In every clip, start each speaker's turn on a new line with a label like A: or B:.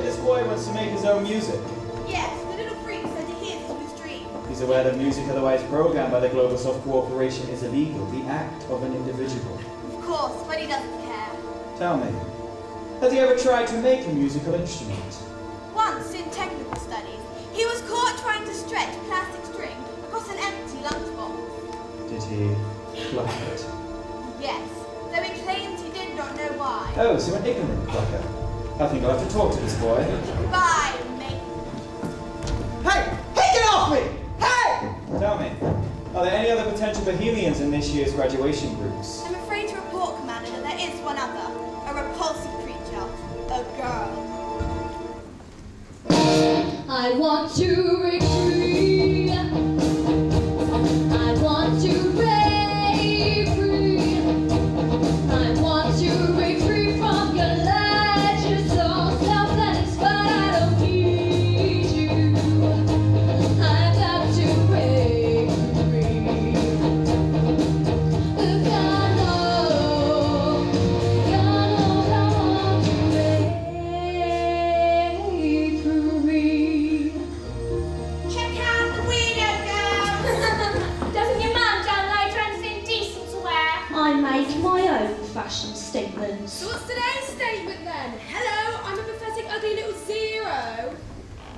A: hear this boy wants to make his own music.
B: Yes, the little freak said to hear this in his dream.
A: He's aware that music otherwise programmed by the Global Soft Corporation is illegal, the act of an individual.
B: Of course, but he doesn't care.
A: Tell me, has he ever tried to make a musical instrument?
B: Once, in technical studies, he was caught trying to stretch plastic string across an empty lunchbox.
A: Did he pluck it?
B: Yes, though he claims he did not know why.
A: Oh, so an ignorant plucker. I think I'll have to talk to this boy.
B: Bye, mate.
A: Hey! Hey, get off me! Hey! Tell me, are there any other potential Bohemians in this year's graduation groups?
B: I'm afraid to report, Commander, that there is one other. A repulsive creature. A girl.
C: I want to break fashion statements.
D: So what's today's statement then? Hello, I'm a pathetic, ugly little zero.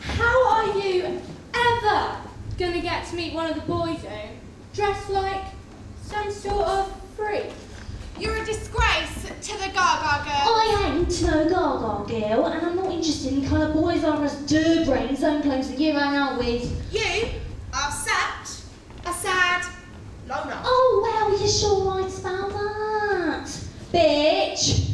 D: How are you ever gonna get to meet one of the boys in dressed like some sort of freak?
B: You're a disgrace to the Gaga girl.
C: I ain't no gaga girl, and I'm not interested in colour boys are as dirt brains own clothes that you hang out with.
B: You are such a sad loner.
C: Oh, well, you're sure right about that. Bitch,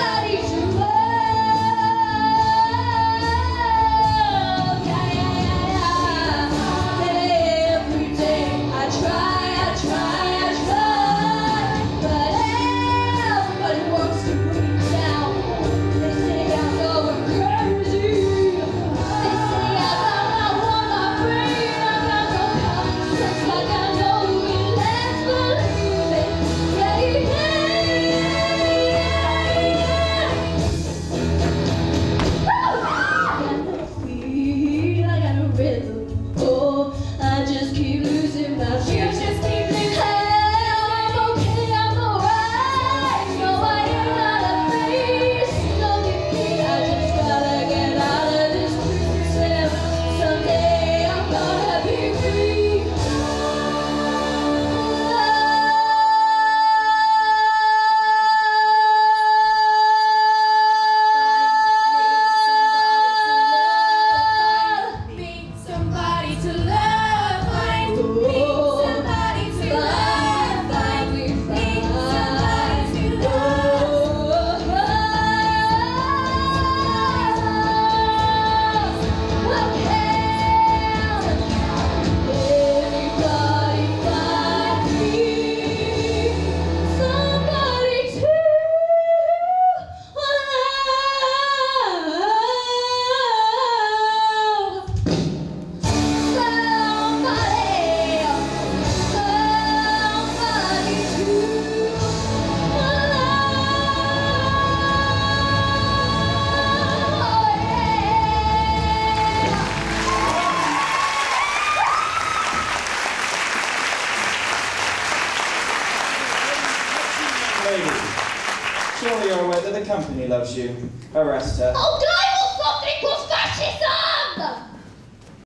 C: Somebody
A: lady. Surely you're aware that the company loves you. Arrest her.
C: Oh, dai, un po' di fascista!